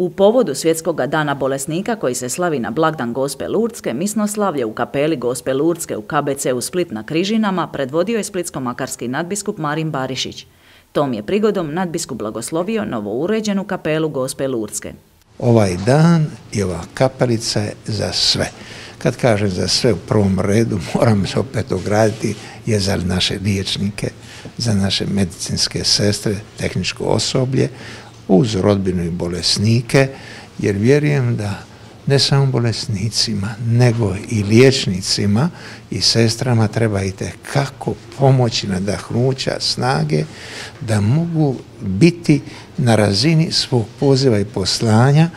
U povodu Svjetskog dana bolesnika koji se slavi na blagdan Gospe Lurdske, misnoslavlje u kapeli Gospe Lurdske u KBC u Split na Križinama predvodio je splitsko-makarski nadbiskup Marin Barišić. Tom je prigodom nadbiskup blagoslovio novo uređenu kapelu Gospe Lurdske. Ovaj dan i ova kapelica je za sve. Kad kažem za sve u prvom redu, moram se opet ograditi, je za naše liječnike, za naše medicinske sestre, tehničko osoblje, uz rodbinu i bolesnike, jer vjerujem da ne samo bolesnicima, nego i liječnicima i sestrama treba i kako pomoći nadahnuća snage da mogu biti na razini svog poziva i poslanja,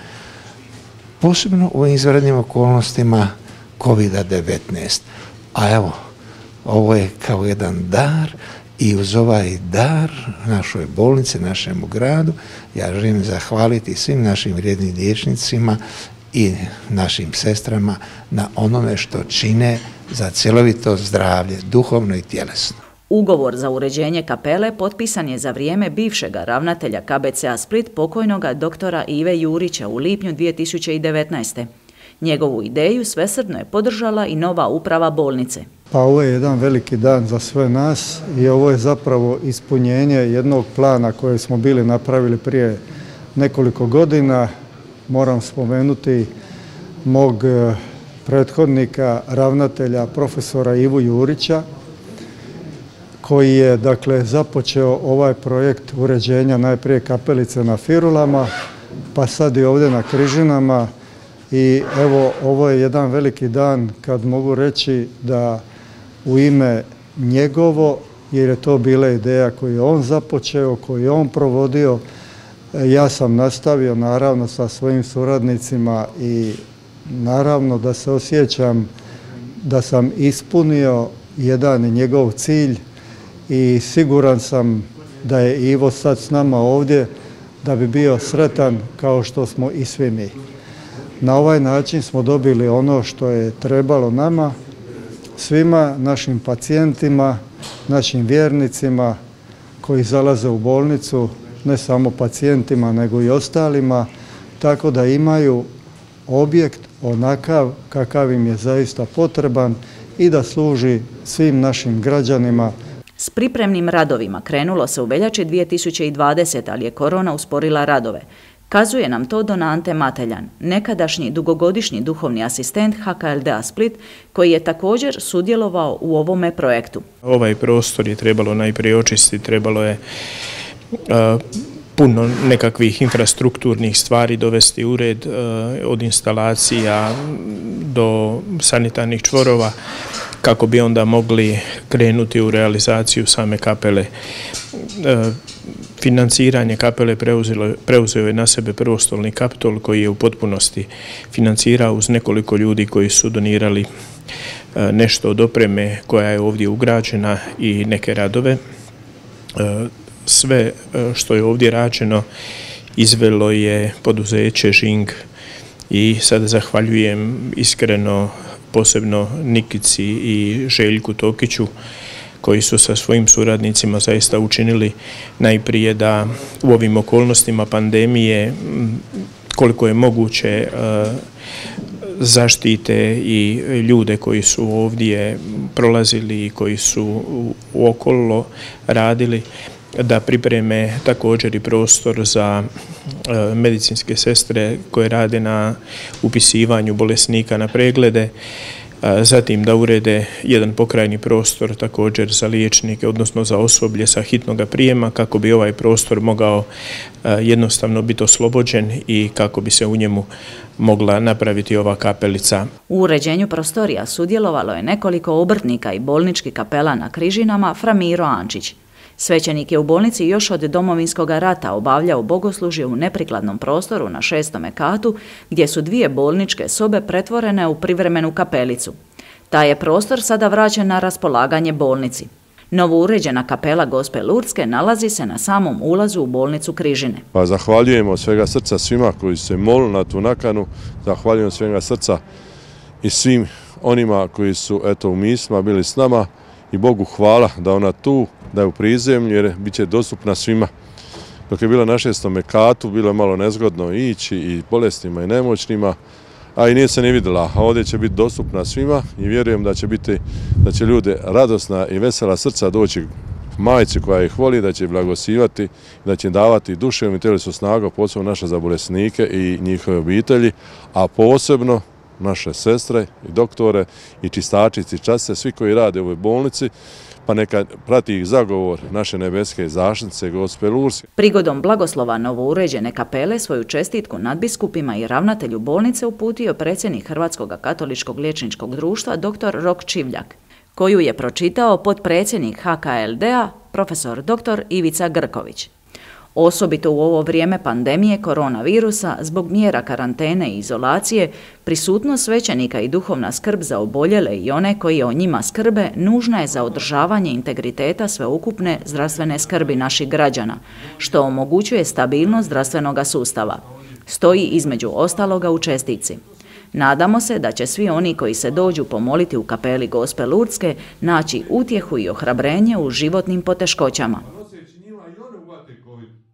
posebno u izvanrednim okolnostima COVID-19. A evo, ovo je kao jedan dar i uz ovaj dar našoj bolnici, našemu gradu, ja želim zahvaliti svim našim vrijednim liječnicima i našim sestrama na onome što čine za cjelovito zdravlje, duhovno i tjelesno. Ugovor za uređenje kapele potpisan je za vrijeme bivšega ravnatelja KBCA Split pokojnoga doktora Ive Jurića u lipnju 2019. Njegovu ideju svesrdno je podržala i nova uprava bolnice. Pa ovo je jedan veliki dan za sve nas i ovo je zapravo ispunjenje jednog plana koje smo bili napravili prije nekoliko godina. Moram spomenuti mog e, prethodnika, ravnatelja, profesora Ivu Jurića, koji je dakle započeo ovaj projekt uređenja najprije kapelice na Firulama, pa sad i ovdje na Križinama i evo ovo je jedan veliki dan kad mogu reći da u ime njegovo, jer je to bila ideja koju je on započeo, koju je on provodio. Ja sam nastavio naravno sa svojim suradnicima i naravno da se osjećam da sam ispunio jedan njegov cilj i siguran sam da je Ivo sad s nama ovdje da bi bio sretan kao što smo i svi mi. Na ovaj način smo dobili ono što je trebalo nama, svima našim pacijentima, našim vjernicima koji zalaze u bolnicu, ne samo pacijentima nego i ostalima, tako da imaju objekt onakav kakav im je zaista potreban i da služi svim našim građanima. S pripremnim radovima krenulo se u veljači 2020, ali je korona usporila radove. Kazuje nam to Donante Mateljan, nekadašnji dugogodišnji duhovni asistent HKLDA Split, koji je također sudjelovao u ovome projektu. Ovaj prostor je trebalo najprije očistiti, trebalo je puno nekakvih infrastrukturnih stvari dovesti u red od instalacija do sanitarnih čvorova kako bi onda mogli krenuti u realizaciju same kapele financiranje kapele preuzeo je na sebe prvostolni kapitol koji je u potpunosti financirao uz nekoliko ljudi koji su donirali e, nešto od opreme koja je ovdje ugrađena i neke radove. E, sve e, što je ovdje rađeno izvelo je poduzeće Žing i sada zahvaljujem iskreno posebno Nikici i Željku Tokiću koji su sa svojim suradnicima zaista učinili najprije da u ovim okolnostima pandemije koliko je moguće e, zaštite i ljude koji su ovdje prolazili i koji su u okolo radili da pripreme također i prostor za medicinske sestre koje rade na upisivanju bolesnika na preglede zatim da urede jedan pokrajni prostor također za liječnike, odnosno za osoblje sa hitnog prijema kako bi ovaj prostor mogao jednostavno biti oslobođen i kako bi se u njemu mogla napraviti ova kapelica. U uređenju prostorija sudjelovalo je nekoliko obrtnika i bolnički kapela na Križinama Framiro Ančić. Svećenik je u bolnici još od domovinskog rata obavljao bogoslužje u neprikladnom prostoru na šestome katu, gdje su dvije bolničke sobe pretvorene u privremenu kapelicu. Taj je prostor sada vraćen na raspolaganje bolnici. Novo uređena kapela Gospe Lurske nalazi se na samom ulazu u bolnicu Križine. Pa zahvaljujemo svega srca svima koji se molili na tu nakanu, zahvaljujemo svega srca i svim onima koji su eto, u mislima bili s nama i Bogu hvala da ona tu da je u prizemlju jer bit će dostupna svima dok je bilo na šestom mekatu, bilo je malo nezgodno ići i bolestima i nemoćnima, a i nije se ni vidjela. A ovdje će biti dostupna svima i vjerujem da će biti, da će ljude radosna i vesela srca doći majci koja ih voli, da će blagosivati, da će davati duševnu i telesnu snagu, posebno naše za bolesnike i njihove obitelji, a posebno naše sestre i doktore i čistačici i časte, svi koji rade u ovoj bolnici, pa neka prati ih zagovor naše nebeske zaštnice, gospe Lursi. Prigodom blagoslova novouređene kapele svoju čestitku nadbiskupima i ravnatelju bolnice uputio predsjednik Hrvatskog katoličkog liječničkog društva dr. Rok Čivljak, koju je pročitao podpredsjednik HKLD-a profesor dr. Ivica Grković. Osobito u ovo vrijeme pandemije koronavirusa, zbog mjera karantene i izolacije, prisutnost svećenika i duhovna skrb za oboljele i one koji o njima skrbe nužna je za održavanje integriteta sveukupne zdravstvene skrbi naših građana, što omogućuje stabilnost zdravstvenog sustava. Stoji između ostaloga u čestici. Nadamo se da će svi oni koji se dođu pomoliti u kapeli Gospe Lurdske naći utjehu i ohrabrenje u životnim poteškoćama.